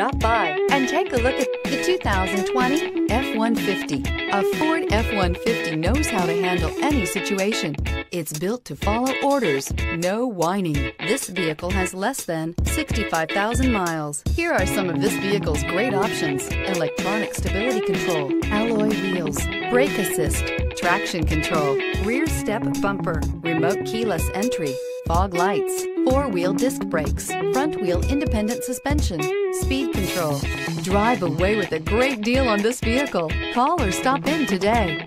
Stop by and take a look at the 2020 F-150. A Ford F-150 knows how to handle any situation. It's built to follow orders, no whining. This vehicle has less than 65,000 miles. Here are some of this vehicle's great options. Electronic stability control, alloy wheels, brake assist, traction control, rear step bumper, remote keyless entry, fog lights, four-wheel disc brakes, front-wheel independent suspension, speed control. Drive away with a great deal on this vehicle. Call or stop in today.